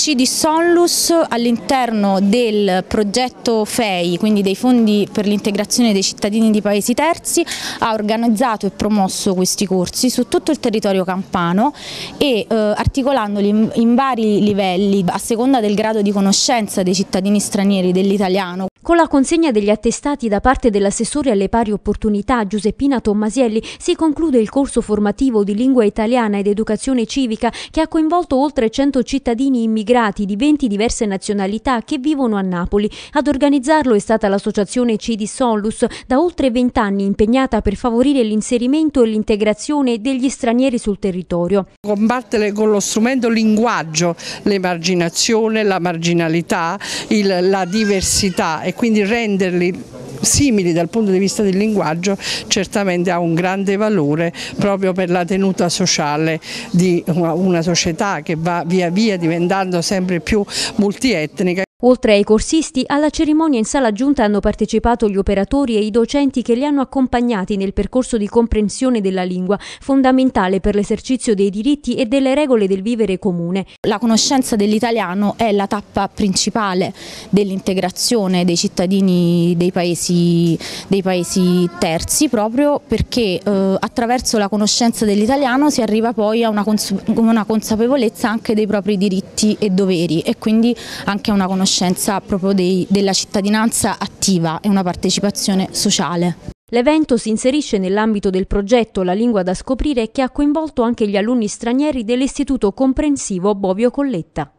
CD Sonlus all'interno del progetto FEI, quindi dei fondi per l'integrazione dei cittadini di paesi terzi, ha organizzato e promosso questi corsi su tutto il territorio campano e eh, articolandoli in, in vari livelli a seconda del grado di conoscenza dei cittadini stranieri dell'italiano. Con la consegna degli attestati da parte dell'assessore alle pari opportunità Giuseppina Tommasielli si conclude il corso formativo di lingua italiana ed educazione civica che ha coinvolto oltre 100 cittadini immigrati di 20 diverse nazionalità che vivono a Napoli. Ad organizzarlo è stata l'associazione CD Solus, da oltre 20 anni impegnata per favorire l'inserimento e l'integrazione degli stranieri sul territorio. Combattere con lo strumento linguaggio l'emarginazione, la marginalità, il, la diversità e quindi renderli simili dal punto di vista del linguaggio certamente ha un grande valore proprio per la tenuta sociale di una società che va via via diventando sempre più multietnica. Oltre ai corsisti, alla cerimonia in sala giunta hanno partecipato gli operatori e i docenti che li hanno accompagnati nel percorso di comprensione della lingua, fondamentale per l'esercizio dei diritti e delle regole del vivere comune. La conoscenza dell'italiano è la tappa principale dell'integrazione dei cittadini dei paesi, dei paesi terzi, proprio perché eh, attraverso la conoscenza dell'italiano si arriva poi a una, una consapevolezza anche dei propri diritti e doveri e quindi anche a una conoscenza conoscenza proprio dei, della cittadinanza attiva e una partecipazione sociale. L'evento si inserisce nell'ambito del progetto La lingua da scoprire che ha coinvolto anche gli alunni stranieri dell'Istituto Comprensivo Bovio Colletta.